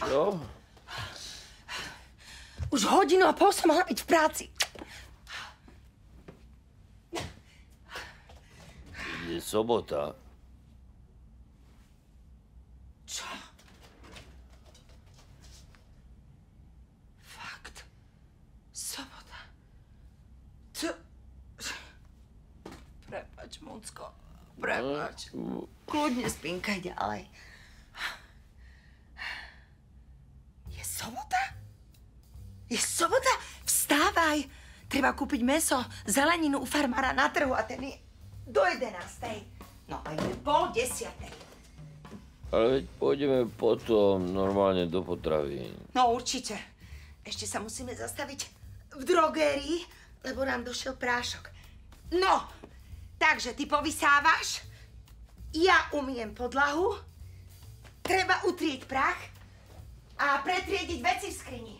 Čo? Už hodinu a pol som mala byť v práci. Je sobota. Čo? Fakt. Sobota. To... Prepač, Mucko. Prepač. Kľudne spinkaj ďalej. Je sobota? Je sobota? Vstávaj! Treba kúpiť meso, zeleninu u farmára na trhu a ten je do jedenástej. No a je pol desiatej. Ale veď pôjdeme potom normálne do potravy. No určite. Ešte sa musíme zastaviť v drogérii, lebo nám došiel prášok. No, takže ty povysávaš, ja umiem podlahu, treba utrieť prach a pretriediť veci v skrini.